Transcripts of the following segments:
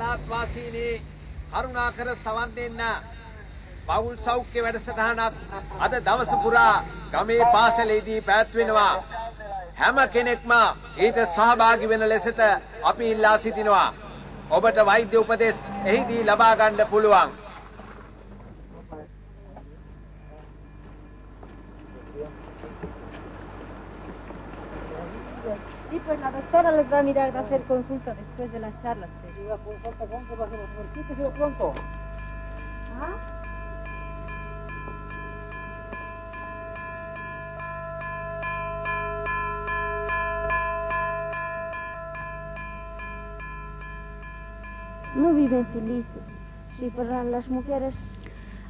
පළාත් වාසීනේ කරුණාකර සවන් දෙන්න. පවුල් සෞඛ්‍ය වැඩසටහනක් අද දවස පුරා ගමේ පාසලේදී පැවැත්වෙනවා. හැම කෙනෙක්ම ඊට සහභාගී වෙන ලෙසට අපි ඉල්ලා සිටිනවා. ඔබට වෛද්‍ය උපදෙස් එහිදී ලබා ගන්න පුළුවන්. Pues la doctora les va a mirar de hacer consulta después de la charla. consulta pronto para que lo pronto. ¿Ah? No viven felices. Si fueran las mujeres...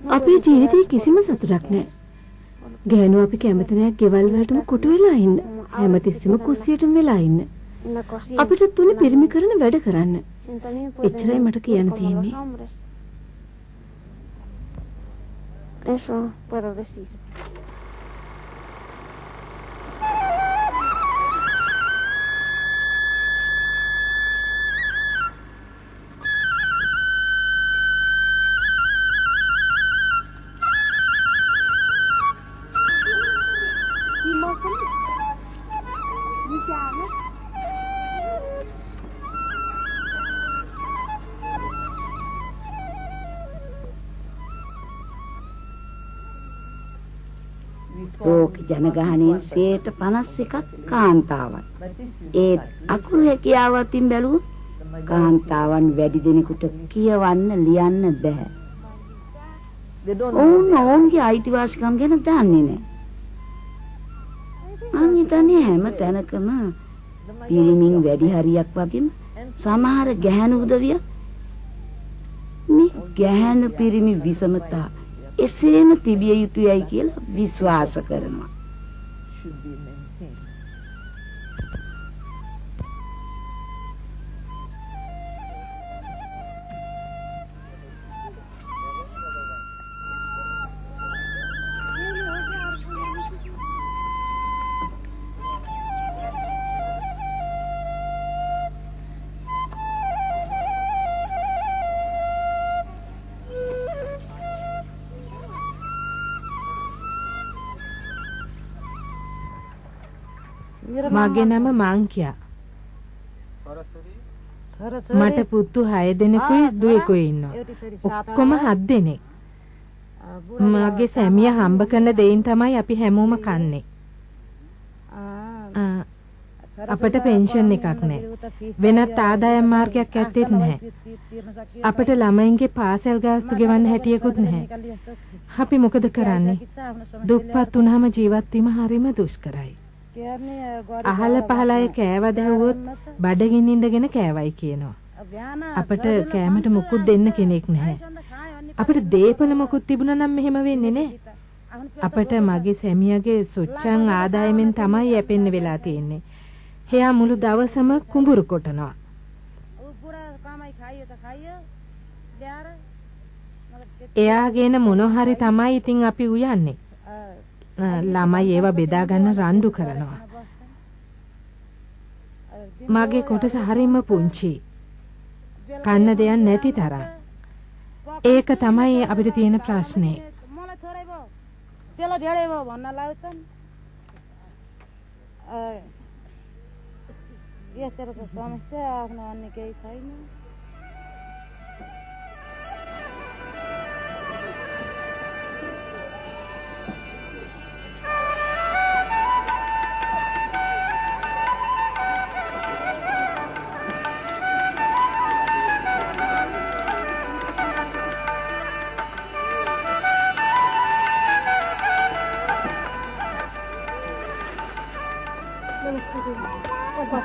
අපේ ජීවිතේ කිසිම සතුටක් නැහැ. ගෑනු අපි කැමති නැහැ ගෙවල් වලටම කොටු වෙලා ඉන්න. හැමතිස්සෙම කුස්සියටම වෙලා ඉන්න. අපිට තුනි පිරිමි කරන වැඩ කරන්න. එච්චරයි මට කියන්න තියෙන්නේ. Eso puedo decir. ජනගහනයෙන් 51ක් කාන්තාවන්. ඒත් අකුරු හැකියාවතින් බැලුවොත් කාන්තාවන් වැඩි දෙනෙකුට කියවන්න ලියන්න බෑ. ඔවුන් ඔවුන්ගේ අයිතිවාසිකම් ගැන දන්නේ නැහැ. මං හිතන්නේ හැම තැනකම පිරිමින් වැඩි හරියක් වගේම සමහර ගැහැණු උදවියක් මේ ගැහැණු පිරිමි විසමතා එසේම තිබිය යුතුයයි කියලා විශ්වාස කරනවා. should be made. මගේ නම මංකියා. මට පුතු 6 දෙනෙකුයි දුවෙකුයි ඉන්නවා. ඔක්කොම 7 දෙනෙක්. මගේ සැමියා හම්බ කරන දෙයින් තමයි අපි හැමෝම කන්නේ. අපට පෙන්ෂන් එකක් නැහැ. වෙනත් ආදායම් මාර්ගයක් ඇත්තෙත් නැහැ. අපට ළමයින්ගේ පාසල් ගාස්තු ගෙවන්න හැටියකුත් නැහැ. අපි මොකද කරන්නේ? දුප්පත් වුණාම ජීවත් වීම හරිම දුෂ්කරයි. අහල පහල අය කෑව දැහුවොත් බඩගින්න ඉඳගෙන කෑවයි කියනවා. අපට කෑමට මුකුත් දෙන්න කෙනෙක් නැහැ. අපිට දීපල මුකුත් තිබුණා නම් මෙහෙම වෙන්නේ නැහැ. අපට මගේ සැමියාගේ සොච්චන් ආදායමෙන් තමයි යැපෙන්න වෙලා තියෙන්නේ. එයා මුළු දවසම කුඹුරු කොටනවා. එයාගේන මොන හරි තමයි ඉතින් අපි උයන්නේ. ළමයි ඒව බෙදා ගන්න රණ්ඩු කරනවා. මගේ කොටස හරිම පුංචි. කන්න දෙයක් නැති තරම්. ඒක තමයි අපිට තියෙන ප්‍රශ්නේ. तेल ढेडे भयो भन्न लाउँछन् यस्तोतिर त समस्या आफ्नो अन्य केही छैन මේ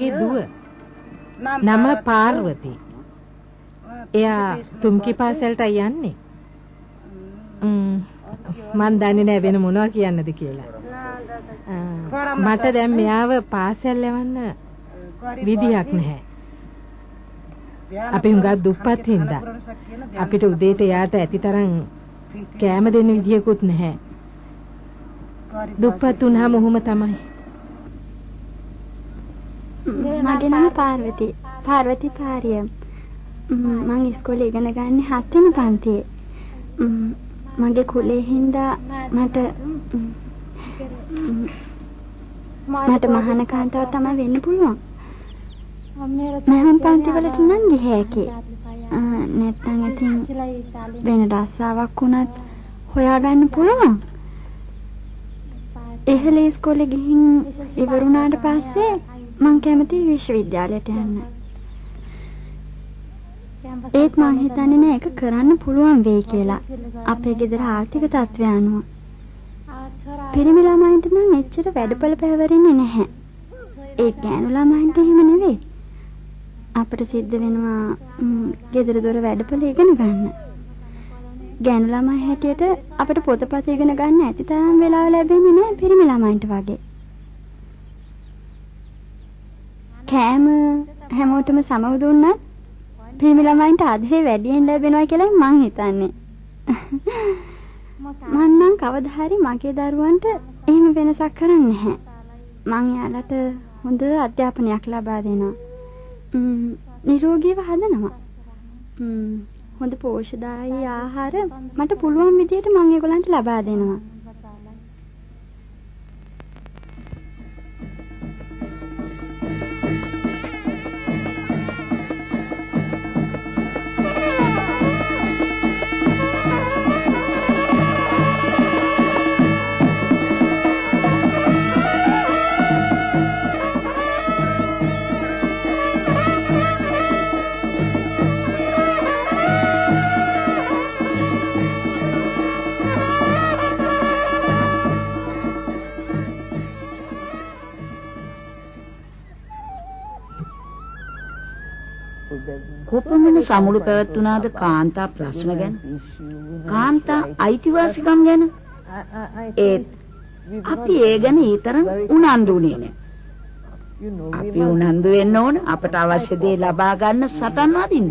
මගේ දුව. නම පාර්වති. එයා තුම්කි පාසලට යන්නේ. මන් දන්නේ නැහැ වෙන මොනවා කියන්නද කියලා. මට දැන් මෙයාව පාසල් යවන්න විදියක් නැහැ. අපි හුඟක් දුප්පත් හින්දා අපිට උදේට යාට ඇතිතරම් කෑම දෙන්න විදියකුත් නැහැ. දුප්පත් වුණාම ඔහොම තමයි. මගේ නම පාර්වති. පාර්වති පාරිය. මං ඉස්කෝලේ ඉගෙන ගන්නේ හත් වෙනි පන්තියේ. මගේ කුලේ හින්දා මට මට මහාන කාන්තාව තමයි වෙන්න පුළුවන්. මහම් පන්ති වලට නම් ගිය හැකි. නැත්තම් ඉතින් වෙන රස්සාවක් වුණත් හොයාගන්න පුළුවන්. ඉහළ ඉස්කෝලේ ගිහින් ඉවරුණාට පස්සේ මං කැමති විශ්වවිද්‍යාලයට යන්න. ඒත් මං හිතන්නේ නෑ ඒක කරන්න පුළුවන් වෙයි කියලා. අපේ ගෙදර ආර්ථික තත්ත්වය අනුව. පිරිමි ළමයින්ට නම් එච්චර වැඩපොළ පැවරෙන්නේ නැහැ. ඒ ගෑනු ළමයින්ට එහෙම නෙවෙයි. අපිට සිද්ධ වෙනවා ගෙදර දොර වැඩපොළ ඉගෙන ගන්න. ගෑනු ළමයි හැටියට අපිට පොතපත ඉගෙන ගන්න ඇති තරම් වෙලාව ලැබෙන්නේ නැහැ පිරිමි ළමයින්ට වගේ. කෑම හැමෝටම සමව දුන්නත් පිරිමි ළමයින්ට අධේ වැඩියෙන් ලැබෙනවා කියලා මං හිතන්නේ. මං නම් කවදා හරි මගේ දරුවන්ට එහෙම වෙනසක් කරන්නේ නැහැ. මං යාලට හොඳ අධ්‍යාපනයක් ලබා දෙනවා. නිරෝගීව හදනවා. හොඳ පෝෂ්‍යදායී ආහාර මට පුළුවන් විදියට මම ඒගොල්ලන්ට ලබා දෙනවා. කොපමණ සමුළු පැවැත්ුණාද කාන්තා ප්‍රශ්න ගැන? කාන්තා අයිතිවාසිකම් ගැන? ඒත් අපි ඒ ගැන ඊතරම් උනන්දුුනේ නෑ. අපි උනන්දු වෙන්න ඕන අපට අවශ්‍ය දේ ලබා ගන්න සටන් වදින්න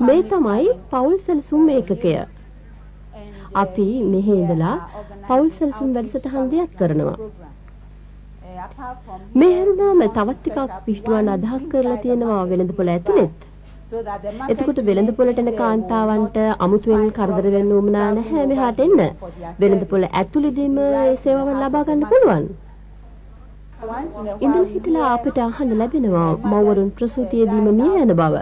මේ තමයි පවුල් සැලසුම් ඒකකය. අපි මෙහි ඉඳලා පවුල් සැලසුම් වැඩසටහන් දෙයක් කරනවා. මේ හැරුණාම තවත් ටිකක් පිටුවන්න අදහස් කරලා තියෙනවා වෙළඳපොළ ඇතුළෙත්. එතකොට වෙළඳපොළට එන කාන්තාවන්ට අමුතුවෙන් කරදර වෙන්න උවමනා නැහැ මෙහාට එන්න. වෙළඳපොළ ඇතුළෙදීම ඒ සේවාව ලබා ගන්න පුළුවන්. ඉඳලා හිටලා අපිට අහන්න ලැබෙනවා මව්වරුන් ප්‍රසූතියේදීම මිය යන බව.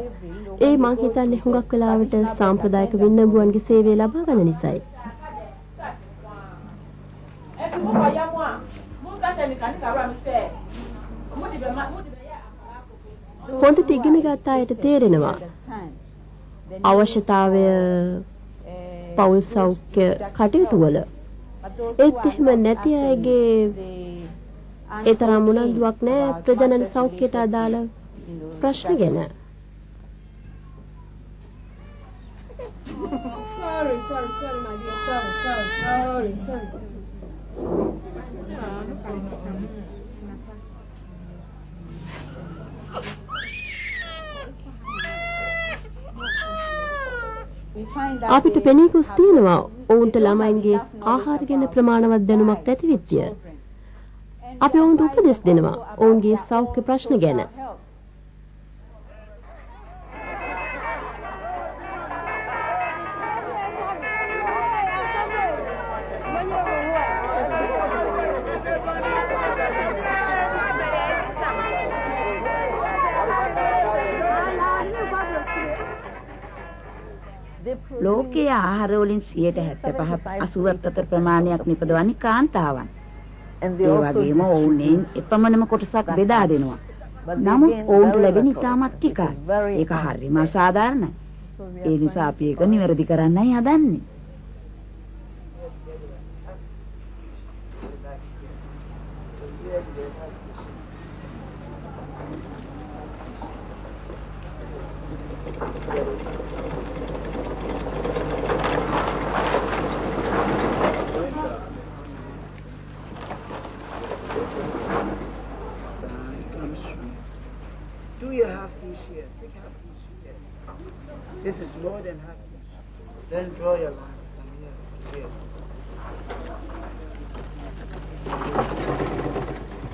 ඒ මං හිතන්නේ හුඟක් වෙලාවට සාම්ප්‍රදායික වින්නඹුවන්ගේ සේවය ලබා ගන්න නිසායි. හොඳට ඉගෙන ගත්ත අයට තේරෙනවා අවශ්‍යතාවය පෞල් සෞඛ්‍ය කටයුතු වල ඒත් එහෙම නැති අයගේ ඒ තරම් උනන්දුවක් නැහැ ප්‍රජනන සෞඛ්‍යයට අදාළ ප්‍රශ්න ගැන. Sorry, sorry, sorry, my dear. Sorry, sorry, sorry, sorry. අපිට පෙනී ගොස් තියෙනවා ඔවුන්ට ළමයින්ගේ ආහාර ගැන ප්‍රමාණවත් දැනුමක් නැති විත්‍ය. අපි ඔවුන්ට උපදෙස් දෙනවා ඔවුන්ගේ සෞඛ්‍ය ප්‍රශ්න ගැන. ආහාර වලින් 75 80ත් අතර ප්‍රමාණයක් නිපදවන්නේ කාන්තාවන්. ඒ වගේම ඔවුන්ෙන් එපමණම කොටසක් බෙදා දෙනවා. නමුත් ඔවුන්ට ලැබෙන ඉතාමත් ටිකයි. ඒක හරිම අසාධාරණයි. ඒ නිසා අපි ඒක නිවැරදි කරන්නයි හදන්නේ. Do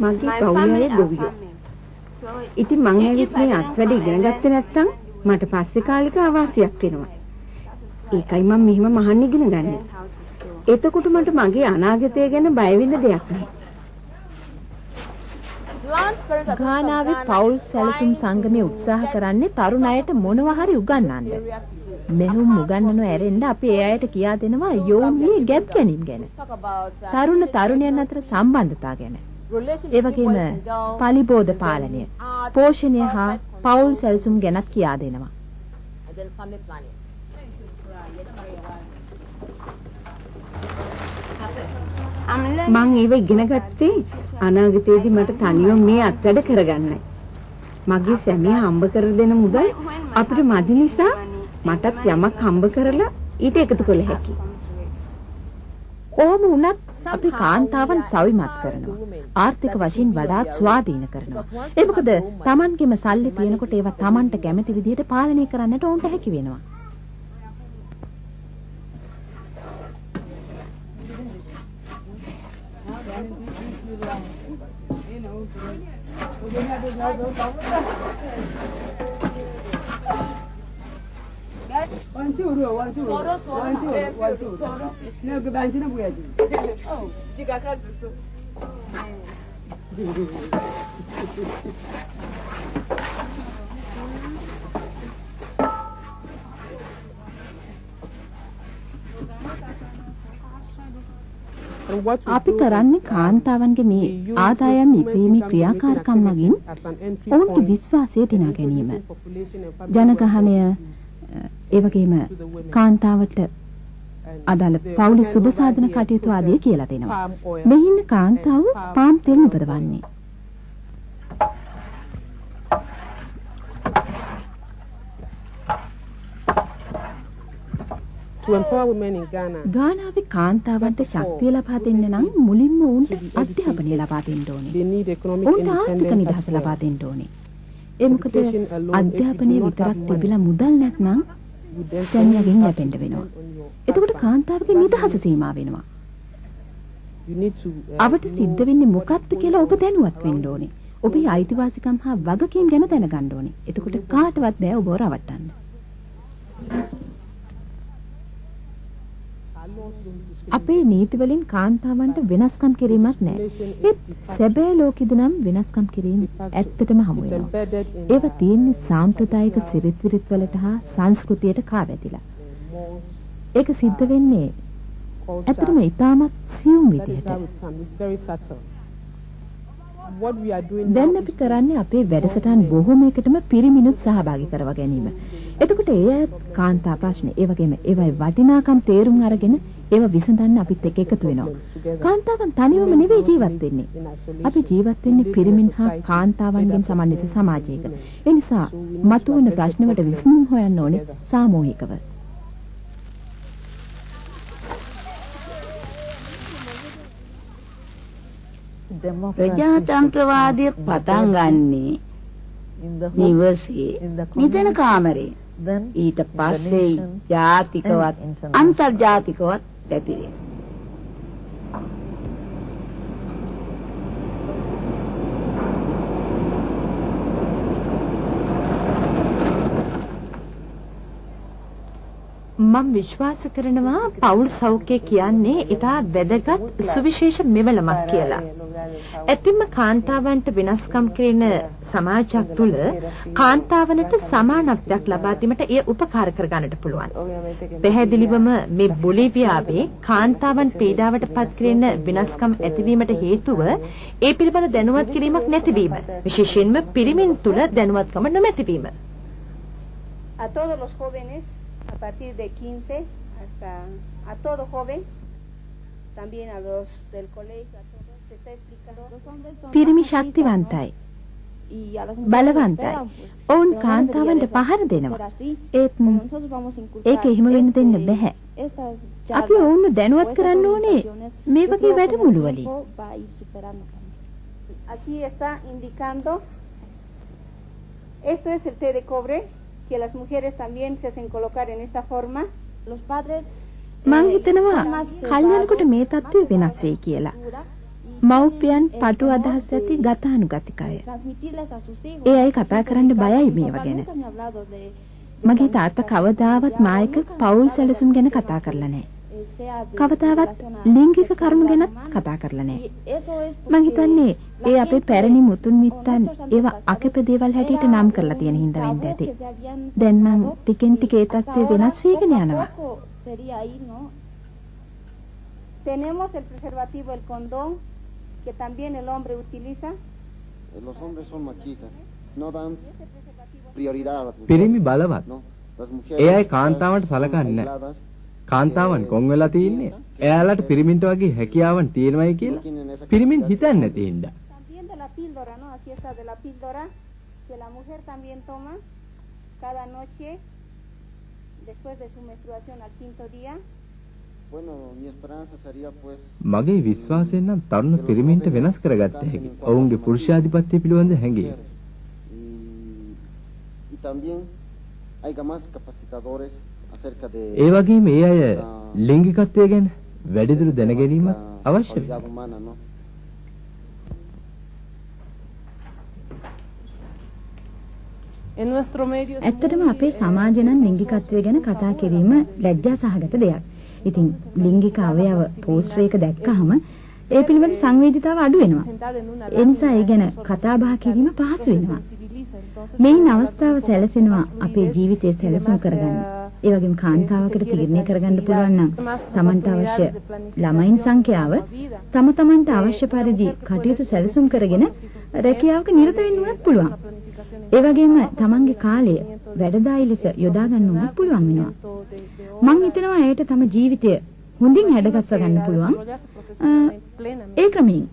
මගේ පවුලේ ගොවියෝ. ඉතින් මං ඇවිත් මේ අත්වැඩ ඉගෙන ගත්තේ නැත්තම් මට පස්සේ කාලික අවාසියක් වෙනවා. ඒකයි මම මෙහෙම මහන්න ඉගෙන ගන්නේ. එතකොට මට මගේ අනාගතය ගැන බය වෙන්න දෙයක් නැහැ. ගානාවේ පවුල් සැලසුම් සංගමයේ උත්සාහ කරන්නේ තරුණ අයට මොනවා හරි උගන්වන්න. මෙහුම් උගන්වනු ඇරෙන්න අපි ඒ අයට කියා දෙනවා යෝන්ගේ ගැප් ගැනීම ගැන. තරුණ තරුණියන් අතර සම්බන්ධතා ගැන. ඒ වගේම පලිබෝධ පාලනය, පෝෂණය හා පවුල් සැලසුම් ගැනත් කියා දෙනවා. මං ඒව ඉගෙන ගත්තේ අනාගතයේදී මට තනියම මේ අත්වැඩ කරගන්නයි. මගේ සැමියා හම්බ කර දෙන මුදල් අපිට මදි නිසා මටත් යමක් හම්බ කරලා ඊට එකතු කළ හැකියි. කොහොම වුණත් අපි කාන්තාවන් සවිමත් කරනවා. ආර්ථික වශයෙන් වඩාත් ස්වාධීන කරනවා. ඒ මොකද Tamanගෙම සල්ලි තියෙනකොට ඒවා Tamanට කැමති විදිහට පාලනය කරන්නට ඕන්ට හැකි වෙනවා. One two buya ji. Oh, jika kau dusu. අපි කරන්නේ කාන්තාවන්ගේ මේ ආදායම් ඉපීමේ ක්‍රියාකාරකම් මගින් ඔවුන්ගේ විශ්වාසය දිනා ගැනීම. ජනගහනය ඒ වගේම කාන්තාවට අදාළ පවුලි සුබ සාධන කටයුතු ආදිය කියලා දෙනවා. මෙහි ඉන්න කාන්තාව පාම් තෙල් නිපදවන්නේ. ගානාවේ කාන්තාවන්ට ශක්තිය ලබා දෙන්න නම් මුලින්ම උන්ට අධ්‍යාපනය ලබා දෙන්න ඕනේ. උන්ට ආර්ථික නිදහස. ලබා දෙන්න ඕනේ. ඒ මොකද අධ්‍යාපනය විතරක් තිබිලා මුදල් නැත්නම් සැමියාගෙන් යැපෙන්න වෙනවා. එතකොට කාන්තාවගේ නිදහස සීමා වෙනවා. You uh, අවට සිද්ධ වෙන්නේ මොකක්ද කියලා ඔබ දැනුවත් වෙන්න ඕනේ. ඔබේ අයිතිවාසිකම් හා වගකීම් ගැන දැනගන්න ඕනේ. එතකොට කාටවත් බෑ ඔබව රවට්ටන්න. අපේ නීති වලින් කාන්තාවන්ට වෙනස්කම් කිරීමක් නැහැ. ඒත් සැබෑ ලෝකෙද නම් වෙනස්කම් කිරීම ඇත්තටම හමු වෙනවා. ඒවා තියෙන්නේ සාම්ප්‍රදායික සිරිත් විරිත් වලට හා සංස්කෘතියට කාවැදිලා. ඒක සිද්ධ වෙන්නේ ඇත්තටම ඉතාමත් සියුම් විදිහට. It's very subtle. What we are doing දැන් now අපි කරන්නේ අපේ වැඩසටහන් බොහොමයකටම පිරිමිනුත් සහභාගී කරව ගැනීම. එතකොට ඒ අය කාන්තා ප්‍රශ්න, ඒ වගේම ඒවයි වටිනාකම් තේරුම් අරගෙන ඒවා විසඳන්න අපිත් එක්ක එකතු වෙනවා. කාන්තාවන් තනිවම නෙවෙයි ජීවත් වෙන්නේ. අපි ජීවත් වෙන්නේ පිරිමින් හා කාන්තාවන්ගෙන් සමන්විත සමාජයක. ඒ නිසා මතුවන ප්‍රශ්නවලට විසඳුම් හොයන්න ඕනේ සාමූහිකව. ප්‍රජාතන්ත්‍රවාදය පටන් ගන්නේ නිවසේ නිදන කාමරේ ඊට පස්සේ ජාතිකවත් අන්තර්ජාතිකවත් that it. මම විශ්වාස කරනවා පෞල් සෞඛ්‍ය කියන්නේ ඉතා වැදගත් සුවිශේෂ මෙවලමක් කියලා. ඇතින්ම කාන්තාවන්ට වෙනස්කම් කිරීන සමාජයක් තුළ කාන්තාවනට සමානත්වයක් ලබා දීමට එය උපකාර කර ගන්නට පුළුවන්. පැහැදිලිවම මේ බොලිවියාවේ කාන්තාවන් පීඩාවට පත් කිරීන වෙනස්කම් ඇතිවීමට හේතුව ඒ පිළිබඳ දැනුවත් කිරීමක් නැතිවීම. විශේෂයෙන්ම පිරිමින් තුළ දැනුවත්කම නොමැතිවීම. A todos los jóvenes a partir de 15 hasta a todo joven, también a los del colegio, a todos, se está explicando. පිරිමි ශක්තිවන්තයි. බලවන්තයි. ඔවුන් කාන්තාවන්ට පහර දෙනවා. ඒත් ඒක එහෙම වෙන්න දෙන්න බෑ. අපි ඔවුන්ව දැනුවත් කරන්න ඕනේ මේ වගේ වැඩමුළු වලින්. Aquí está indicando esto es el té de cobre que las mujeres también se hacen colocar en esta forma. Los padres මං හිතනවා කල්යනකොට මේ தත්ත්වය වෙනස් වෙයි කියලා. මව්පියන් පටු අදහස් ඇති ගතානුගතිකය. ඒ අය කතා කරන්න බයයි මේව ගැන. මගේ තාත්තා කවදාවත් මායක පෞල් සැලසුම් ගැන කතා කරලා නැහැ. කවදාවත් ලිංගික කරුණු ගැනත් කතා කරලා නැහැ. මං හිතන්නේ ඒ අපේ පැරණි මුතුන් මිත්තන් ඒවා අකප දේවල් හැටියට නම් කරලා තියෙන හින්දා වෙන්න ඇති. දැන් නම් ටිකෙන් ටික ඒ තත්ත්වය වෙනස් වෙගෙන යනවා. Tenemos el preservativo, el condón, que también el hombre utiliza. Los hombres son machistas, no dan prioridad a las mujeres. පිරිමි බලවත්. ඒ අය කාන්තාවන්ට සලකන්නේ නැහැ. කාන්තාවන් කොන් වෙලා තින්නේ එයාලට පිරිමින්ට වගේ හැකියාවන් තියෙනවයි කියලා පිරිමින් හිතන්නේ නැති හින්දා. La píldora, ¿no? Aquí está de la píldora que la mujer también toma cada noche después de su menstruación al quinto día. Bueno, mi esperanza sería pues මගේ විශ්වාසයෙන් නම් තරුණ පිරිමින්ට වෙනස් කරගත්ත හැකි. ඔවුන්ගේ පුරුෂාධිපත්‍ය පිළිබඳ හැඟීම. y también hay más capacitadores ඒ වගේම ඒ අය ලිංගිකත්වය ගැන වැඩිදුර දැන ගැනීමත් අවශ්‍යයි. ඇත්තටම අපේ සමාජය නම් ලිංගිකත්වය ගැන කතා කිරීම ලැජ්ජා සහගත දෙයක්. ඉතින් ලිංගික අවයව පෝස්ටර් එක දැක්කහම ඒ පිළිබඳ සංවේදීතාව අඩු වෙනවා. ඒ නිසා ඒ ගැන කතා බහ කිරීම පහසු වෙනවා. මේන් අවස්ථාව සැලසෙනවා අපේ ජීවිතය සැලසුම් කරගන්න. ඒ වගේම කාන්තාවකට තීරණය කරගන්න පුළුවන් නම් Tamanට අවශ්‍ය ළමයින් සංඛ්‍යාව තම Tamanට අවශ්‍ය පරිදි කටයුතු සැලසුම් කරගෙන රැකියාවක නිරත වෙන්න උනත් පුළුවන්. ඒ වගේම Tamanගේ කාලය වැඩදායි ලෙස යොදා ගන්න උනත් පුළුවන් වෙනවා. මං හිතනවා ඇයට තම ජීවිතය හොඳින් හැඩගස්ව ගන්න පුළුවන්. ඒ ක්‍රමයෙන්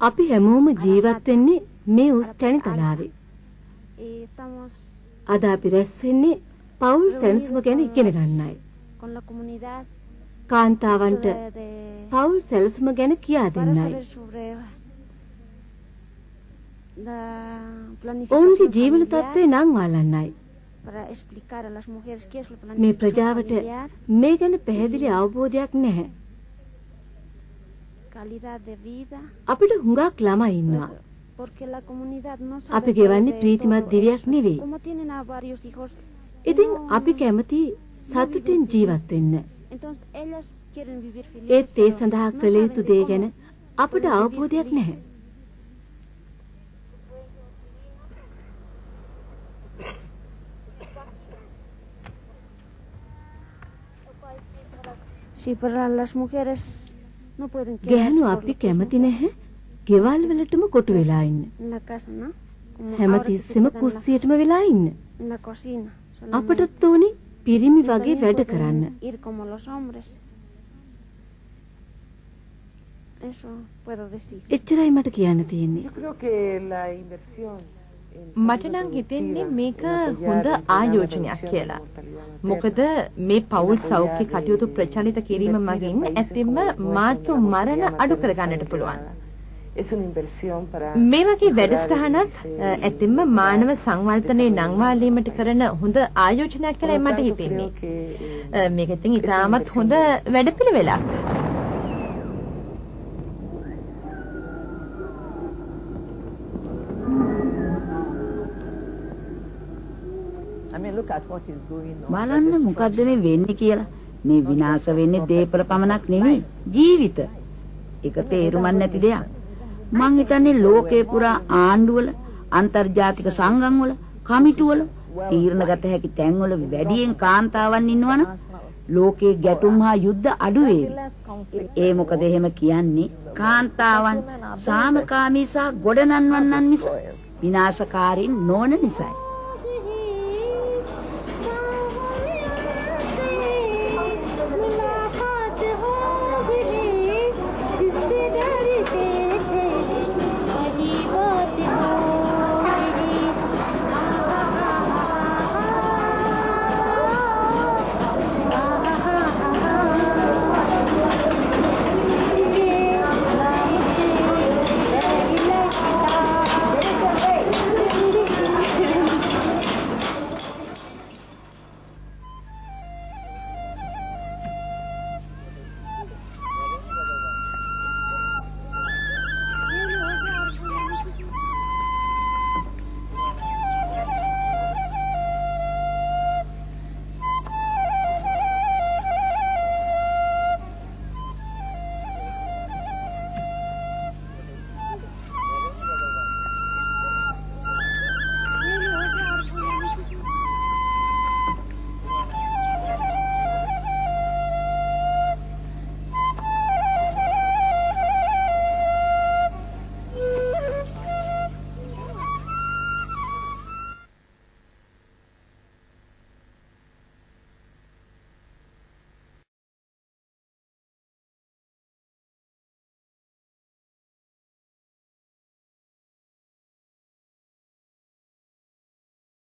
අපි හැමෝම ජීවත් වෙන්නේ මේ උස් තැනි තලාවේ. අද අපි රැස් වෙන්නේ පවුල් සැනසුම ගැන ඉගෙන ගන්නයි. කාන්තාවන්ට පවුල් සැලසුම ගැන කියා දෙන්නයි. ඔවුන්ගේ ජීවන තත්ත්වය නම් වලන්නයි. මේ ප්‍රජාවට මේ ගැන පැහැදිලි අවබෝධයක් නැහැ. අපිට හුඟක් ළමයි ඉන්නවා. අපි ගෙවන්නේ ප්‍රීතිමත් දිවියක් නෙවෙයි. ඉතින් අපි කැමති සතුටින් ජීවත් වෙන්න. ඒත් ඒ සඳහා කළ යුතු දේ ගැන අපට අවබෝධයක් නැහැ. ගැහණු අපි කැමති නැහැ ගෙවල් වලටම කොටු වෙලා ඉන්න. හැමතිස්සෙම කුස්සියටම වෙලා ඉන්න. අපටත් ඕනි පිරිමි වගේ වැඩ කරන්න. එච්චරයි මට කියන්න තියෙන්නේ. මට නම් හිතෙන්නේ මේක හොඳ ආයෝජනයක් කියලා. මොකද මේ පවුල් සෞඛ්‍ය කටයුතු ප්‍රචලිත කිරීම මගින් ඇතින්ම මාතෘ මරණ අඩු කරගන්නට පුළුවන්. මේ වගේ වැඩසටහනක් ඇතින්ම මානව සංවර්ධනයේ නංවාලීමට කරන හොඳ ආයෝජනයක් කියලා මට හිතෙන්නේ. මේක ඉතින් ඉතාමත් හොඳ වැඩපිළිවෙලක්. බලන්න මොකද්ද මේ වෙන්නේ කියලා. මේ විනාශ වෙන්නේ දීපල පමණක් නෙමෙයි ජීවිත. ඒක තේරුමක් නැති දෙයක්. මං හිතන්නේ ලෝකේ පුරා ආණ්ඩුවල අන්තර්ජාතික සංගම්වල කමිටුවල තීරණ ගත හැකි තැන්වල වැඩියෙන් කාන්තාවන් ඉන්නවනම් ලෝකේ ගැටුම් හා යුද්ධ අඩු ඒ මොකද එහෙම කියන්නේ කාන්තාවන් සාමකාමී සහ ගොඩනන්වන්නන් මිස විනාශකාරීන් නොවන නිසායි.